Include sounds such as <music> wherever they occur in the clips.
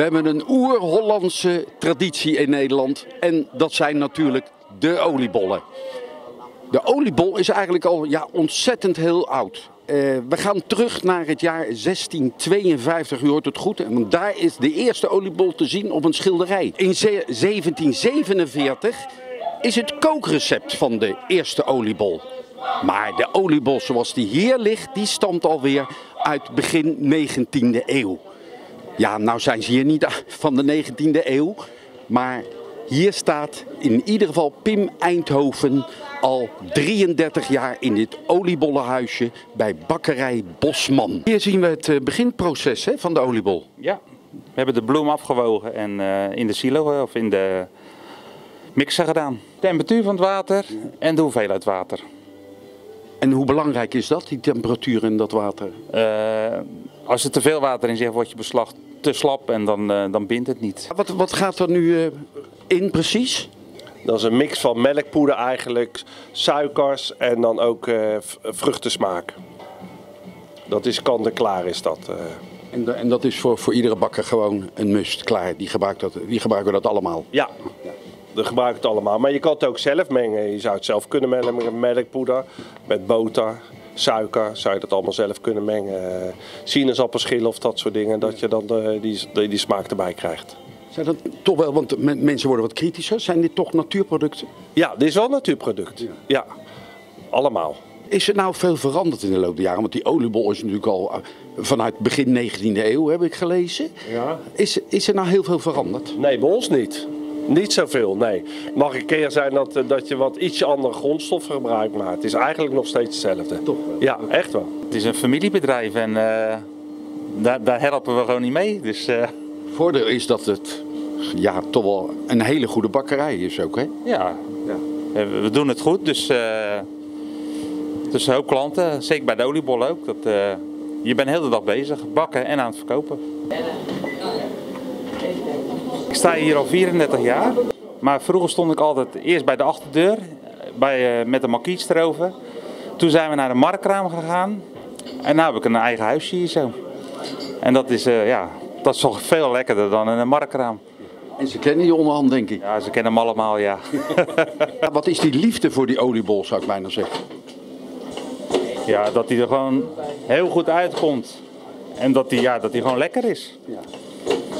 We hebben een oer-Hollandse traditie in Nederland en dat zijn natuurlijk de oliebollen. De oliebol is eigenlijk al ja, ontzettend heel oud. Eh, we gaan terug naar het jaar 1652, u hoort het goed. Want daar is de eerste oliebol te zien op een schilderij. In 1747 is het kookrecept van de eerste oliebol. Maar de oliebol zoals die hier ligt, die stamt alweer uit begin 19e eeuw. Ja, nou zijn ze hier niet van de 19e eeuw, maar hier staat in ieder geval Pim Eindhoven al 33 jaar in dit oliebollenhuisje bij bakkerij Bosman. Hier zien we het eh, beginproces hè, van de oliebol. Ja, we hebben de bloem afgewogen en uh, in de silo eh, of in de mixer gedaan. Temperatuur van het water en de hoeveelheid water. En hoe belangrijk is dat, die temperatuur in dat water? Uh, als er te veel water in zit, wordt je beslag te slap en dan, uh, dan bindt het niet. Wat, wat gaat er nu uh, in precies? Dat is een mix van melkpoeder eigenlijk, suikers en dan ook vruchtensmaak. Dat is kant en klaar is dat. En, de, en, dat is voor, voor iedere bakker gewoon een must, klaar. Die, gebruikt dat, die gebruiken dat allemaal? Ja. Ja. We gebruiken het allemaal. Maar je kan het ook zelf mengen. Je zou het zelf kunnen mengen met melkpoeder, met boter, suiker. Zou je dat allemaal zelf kunnen mengen. Sinaasappelschil of dat soort dingen. Dat je dan de, die, die smaak erbij krijgt. Zijn dat toch wel, want mensen worden wat kritischer. Zijn dit toch natuurproducten? Ja, dit is wel een natuurproduct. Ja. ja, allemaal. Is er nou veel veranderd in de loop der jaren? Want die oliebol is natuurlijk al vanuit begin 19e eeuw, heb ik gelezen. Ja. Is, is er nou heel veel veranderd? Nee, bij ons niet. Niet zoveel, nee. Het mag een keer zijn dat, dat je wat ietsje andere grondstoffen gebruikt, maar het is eigenlijk nog steeds hetzelfde. Toch wel? Ja, echt wel. Het is een familiebedrijf en uh, daar, daar helpen we gewoon niet mee. Dus, uh... Voordeel is dat het ja, toch wel een hele goede bakkerij is ook, hè? Ja, ja. we doen het goed, dus, uh, dus een hoop klanten, zeker bij de oliebol ook. Dat, je bent de hele dag bezig, bakken en aan het verkopen. Ik sta hier al 34 jaar. Maar vroeger stond ik altijd eerst bij de achterdeur bij, uh, met een markies erover. Toen zijn we naar de markkraam gegaan. En nu heb ik een eigen huisje hier zo. En dat is, uh, ja, dat is toch veel lekkerder dan een markkraam. En ze kennen je onderhand, denk ik. Ja, ze kennen hem allemaal, ja. <laughs> ja. Wat is die liefde voor die oliebol, zou ik bijna zeggen? Ja, dat hij er gewoon heel goed uitkomt. En dat hij, ja, dat hij gewoon lekker is. Ja.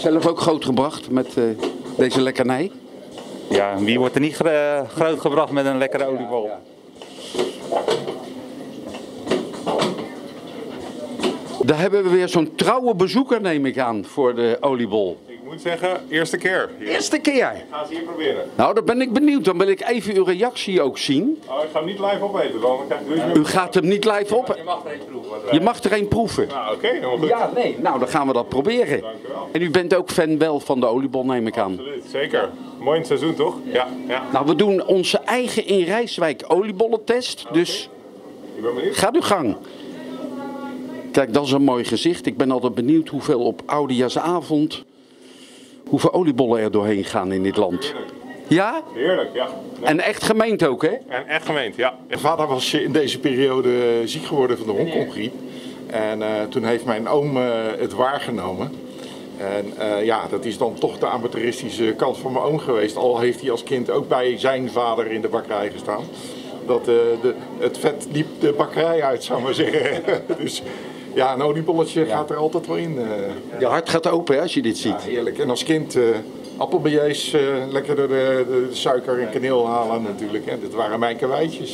Zelf ook grootgebracht met uh, deze lekkernij? Ja, wie wordt er niet uh, grootgebracht met een lekkere oliebol? Ja, ja. Daar hebben we weer zo'n trouwe bezoeker, neem ik aan, voor de oliebol. Ik moet zeggen, eerste keer. Hier. Eerste keer? Ik ga ze hier proberen. Nou, dan ben ik benieuwd. Dan wil ik even uw reactie ook zien. Oh, ik ga hem niet live opeten, dan krijg ik. U gaat hem niet live op? Je mag er één proeven. Je mag er één proeven. Nou, oké, okay, goed. Ja, nee. Nou, dan gaan we dat proberen. Dank u wel. En u bent ook fan wel van de oliebol, neem ik aan. Absoluut, zeker. Mooi in het seizoen, toch? Ja. ja. Nou, we doen onze eigen in Rijswijk oliebollentest. Okay. Dus ik ben benieuwd. gaat uw gang. Kijk, dat is een mooi gezicht. Ik ben altijd benieuwd hoeveel op Oudejaarsavond, hoeveel oliebollen er doorheen gaan in dit land. Heerlijk. Ja? Heerlijk, ja. ja. En echt gemeend ook, hè? En echt gemeend, ja. Mijn vader was in deze periode ziek geworden van de Hongkongriep. En uh, toen heeft mijn oom uh, het waargenomen. En uh, ja, dat is dan toch de amateuristische kant van mijn oom geweest. Al heeft hij als kind ook bij zijn vader in de bakkerij gestaan. Dat de, het vet liep de bakkerij uit, zou ik maar zeggen. <laughs> dus ja, een oliebolletje ja. gaat er altijd wel in. Je hart gaat open hè, als je dit ziet. Ja, heerlijk. En als kind uh, appelbejees uh, lekker door de, de, suiker en kaneel halen natuurlijk. Hè. Dat waren mijn karweitjes.